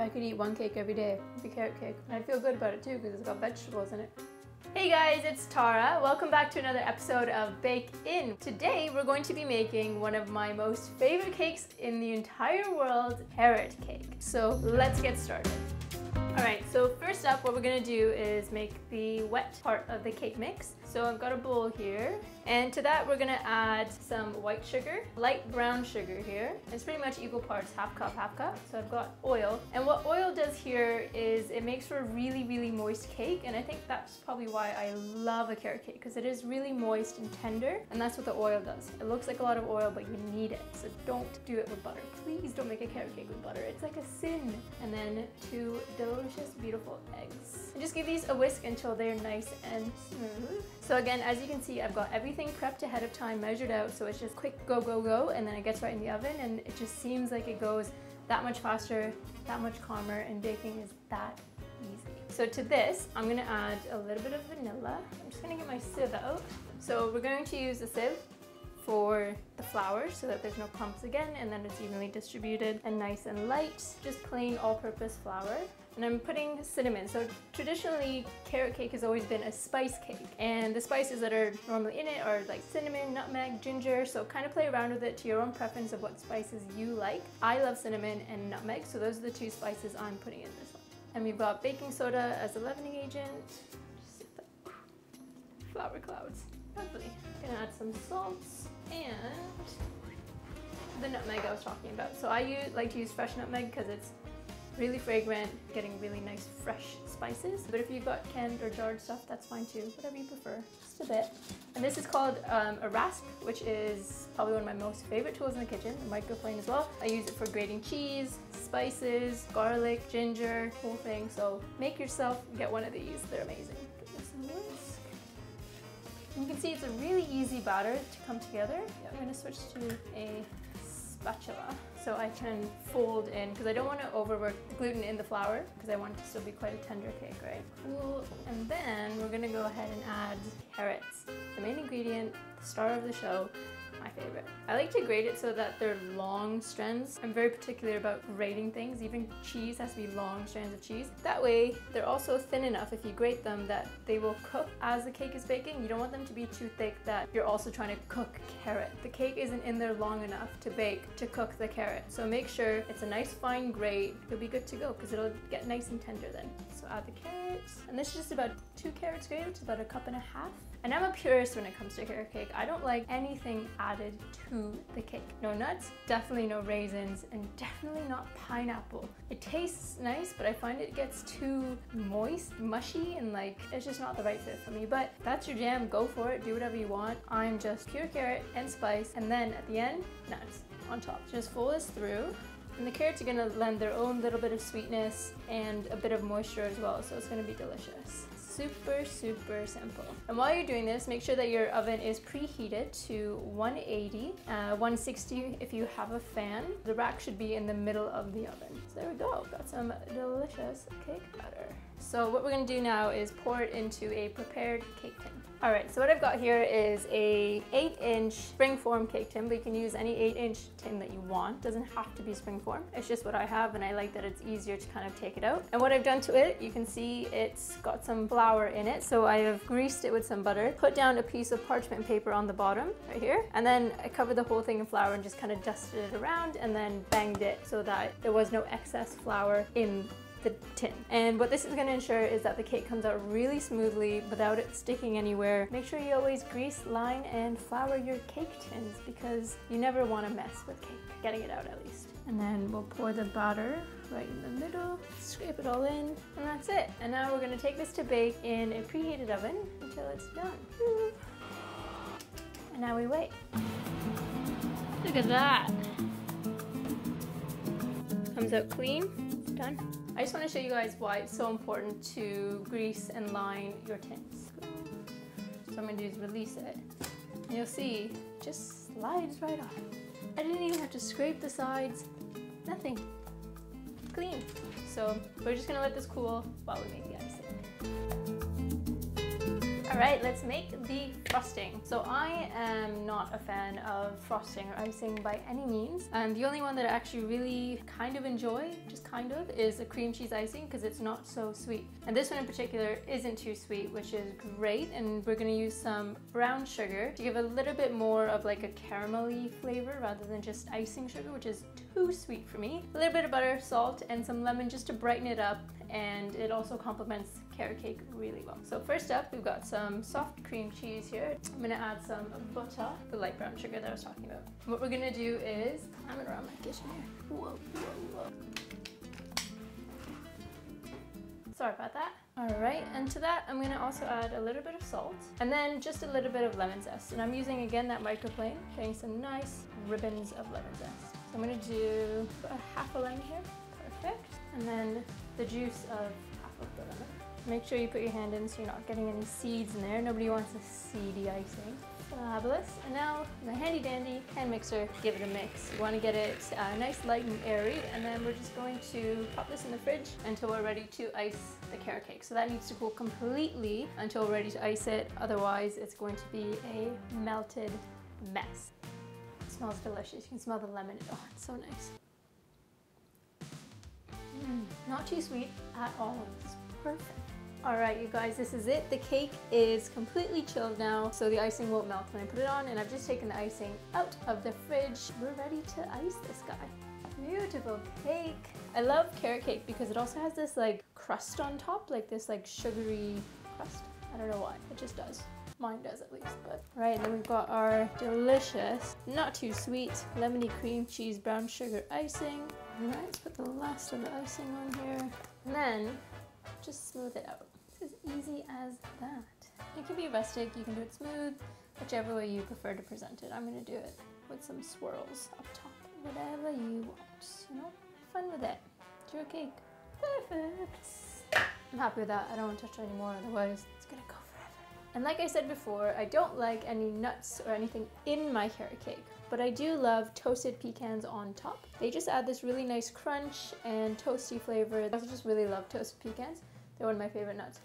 I could eat one cake every day, it'd be carrot cake. And I feel good about it too because it's got vegetables in it. Hey guys, it's Tara. Welcome back to another episode of Bake In. Today we're going to be making one of my most favorite cakes in the entire world, carrot cake. So let's get started. Alright, so first up what we're to do is make the wet part of the cake mix. So I've got a bowl here and to that we're to add some white sugar, light brown sugar here. It's pretty much equal parts, half cup, half cup. So I've got oil and what oil does here is it makes for a really really moist cake and I think that's probably why I love a carrot cake because it is really moist and tender and that's what the oil does. It looks like a lot of oil but you need it so don't do it with butter. Please don't make a carrot cake with butter. It's like a sin. And then two delicious beautiful eggs. Just give these a whisk until they're nice and smooth. So again, as you can see, I've got everything prepped ahead of time, measured out, so it's just quick go, go, go, and then it gets right in the oven, and it just seems like it goes that much faster, that much calmer, and baking is that easy. So to this, I'm gonna add a little bit of vanilla. I'm just gonna get my sieve out. So we're going to use a sieve for the flour so that there's no clumps again and then it's evenly distributed and nice and light. Just plain all-purpose flour. And I'm putting cinnamon. So traditionally, carrot cake has always been a spice cake. And the spices that are normally in it are like cinnamon, nutmeg, ginger. So kind of play around with it to your own preference of what spices you like. I love cinnamon and nutmeg, so those are the two spices I'm putting in this one. And we've got baking soda as a leavening agent. Flour clouds. Lovely. Gonna add some salts and the nutmeg I was talking about. So I use, like to use fresh nutmeg because it's really fragrant, getting really nice fresh spices. But if you've got canned or jarred stuff, that's fine too, whatever you prefer, just a bit. And this is called um, a rasp, which is probably one of my most favorite tools in the kitchen, a microplane as well. I use it for grating cheese, spices, garlic, ginger, whole thing. So make yourself get one of these, they're amazing. You can see it's a really easy batter to come together. I'm gonna switch to a spatula so I can fold in because I don't want to overwork the gluten in the flour because I want it to still be quite a tender cake, right? Cool. And then we're gonna go ahead and add carrots, the main ingredient, the star of the show, my favorite. I like to grate it so that they're long strands. I'm very particular about grating things. Even cheese has to be long strands of cheese. That way, they're also thin enough if you grate them that they will cook as the cake is baking. You don't want them to be too thick that you're also trying to cook carrot. The cake isn't in there long enough to bake to cook the carrot. So make sure it's a nice fine grate. You'll be good to go because it'll get nice and tender then. So add the carrots. And this is just about two carrots grated, about a cup and a half. And I'm a purist when it comes to carrot cake. I don't like anything added to the cake. No nuts, definitely no raisins, and definitely not pineapple. It tastes nice, but I find it gets too moist, mushy, and like, it's just not the right fit for me. But that's your jam, go for it, do whatever you want. I'm just pure carrot and spice, and then at the end, nuts on top. Just fold this through. And the carrots are gonna lend their own little bit of sweetness and a bit of moisture as well, so it's gonna be delicious super, super simple. And while you're doing this, make sure that your oven is preheated to 180, uh, 160 if you have a fan. The rack should be in the middle of the oven. So there we go, got some delicious cake batter. So what we're gonna do now is pour it into a prepared cake tin. All right, so what I've got here is a eight inch springform cake tin, but you can use any eight inch tin that you want. Doesn't have to be springform. It's just what I have and I like that it's easier to kind of take it out. And what I've done to it, you can see it's got some flour in it. So I have greased it with some butter, put down a piece of parchment paper on the bottom right here. And then I covered the whole thing in flour and just kind of dusted it around and then banged it so that there was no excess flour in the tin. And what this is going to ensure is that the cake comes out really smoothly without it sticking anywhere. Make sure you always grease, line, and flour your cake tins because you never want to mess with cake, getting it out at least. And then we'll pour the batter right in the middle, scrape it all in, and that's it. And now we're going to take this to bake in a preheated oven until it's done. And now we wait. Look at that. Comes out clean, it's done. I just want to show you guys why it's so important to grease and line your tins. So I'm going to do is release it. And you'll see, it just slides right off. I didn't even have to scrape the sides, nothing. Clean. So we're just going to let this cool while we make the icing. All right, let's make frosting. So I am not a fan of frosting or icing by any means. And the only one that I actually really kind of enjoy, just kind of, is a cream cheese icing because it's not so sweet. And this one in particular isn't too sweet, which is great. And we're gonna use some brown sugar to give a little bit more of like a caramelly flavor rather than just icing sugar, which is too sweet for me. A little bit of butter, salt, and some lemon just to brighten it up and it also complements carrot cake really well. So first up, we've got some soft cream cheese here. I'm gonna add some butter, the light brown sugar that I was talking about. What we're gonna do is, I'm gonna around my kitchen here. Whoa, whoa, whoa. Sorry about that. All right, and to that, I'm gonna also add a little bit of salt and then just a little bit of lemon zest. And I'm using, again, that microplane, getting some nice ribbons of lemon zest. So I'm gonna do a half a lemon here, perfect. And then the juice of half of the lemon. Make sure you put your hand in so you're not getting any seeds in there. Nobody wants a seedy icing. Fabulous. And now the handy dandy hand mixer, give it a mix. You want to get it uh, nice, light and airy and then we're just going to pop this in the fridge until we're ready to ice the carrot cake. So that needs to cool completely until we're ready to ice it. Otherwise it's going to be a melted mess. It smells delicious. You can smell the lemon. Oh, it's so nice. Mm, not too sweet at all. It's perfect. All right, you guys, this is it. The cake is completely chilled now, so the icing won't melt when I put it on, and I've just taken the icing out of the fridge. We're ready to ice this guy. Beautiful cake. I love carrot cake because it also has this like crust on top, like this like sugary crust. I don't know why, it just does. Mine does at least, but. Right, and then we've got our delicious, not too sweet, lemony cream cheese brown sugar icing. All right, let's put the last of the icing on here. And then just smooth it out. As easy as that. It can be rustic, you can do it smooth, whichever way you prefer to present it. I'm gonna do it with some swirls up top. Whatever you want, you know? Fun with it. It's your cake. Perfect. I'm happy with that. I don't want to touch it anymore, otherwise it's gonna go forever. And like I said before, I don't like any nuts or anything in my carrot cake but I do love toasted pecans on top. They just add this really nice crunch and toasty flavor. I also just really love toasted pecans. They're one of my favorite nuts.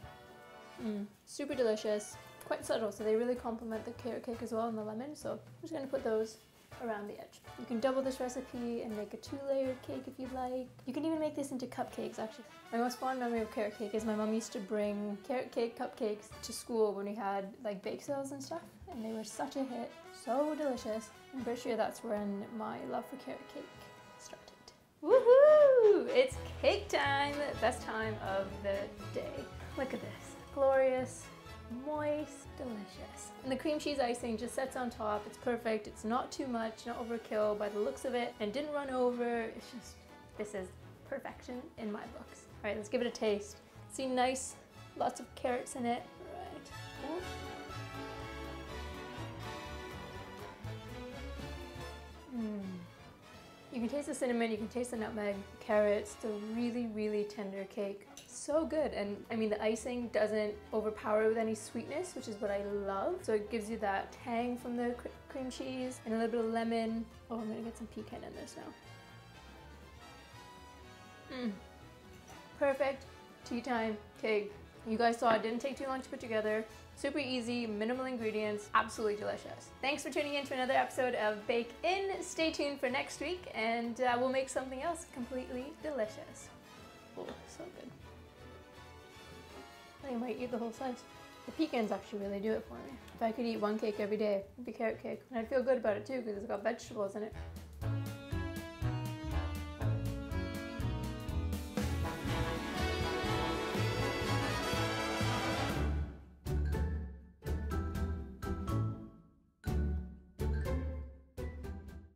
Mm, super delicious, quite subtle, so they really complement the carrot cake as well and the lemon, so I'm just gonna put those around the edge. You can double this recipe and make a two-layered cake if you'd like. You can even make this into cupcakes actually. My most fond memory of carrot cake is my mom used to bring carrot cake cupcakes to school when we had like bake sales and stuff and they were such a hit, so delicious. I'm pretty sure that's when my love for carrot cake. Woohoo! It's cake time! Best time of the day. Look at this. Glorious, moist, delicious. And the cream cheese icing just sets on top. It's perfect. It's not too much, not overkill by the looks of it, and didn't run over. It's just, this is perfection in my books. All right, let's give it a taste. See, nice, lots of carrots in it. All right. Mm. You can taste the cinnamon, you can taste the nutmeg, carrots, a really, really tender cake so good. And I mean, the icing doesn't overpower with any sweetness, which is what I love. So it gives you that tang from the cr cream cheese and a little bit of lemon. Oh, I'm gonna get some pecan in this now. Mmm. Perfect tea time cake. You guys saw it didn't take too long to put together. Super easy, minimal ingredients, absolutely delicious. Thanks for tuning in to another episode of Bake In. Stay tuned for next week and uh, we'll make something else completely delicious. Oh, so good. I might eat the whole slice. The pecans actually really do it for me. If I could eat one cake every day, it'd be carrot cake. And I'd feel good about it too because it's got vegetables in it.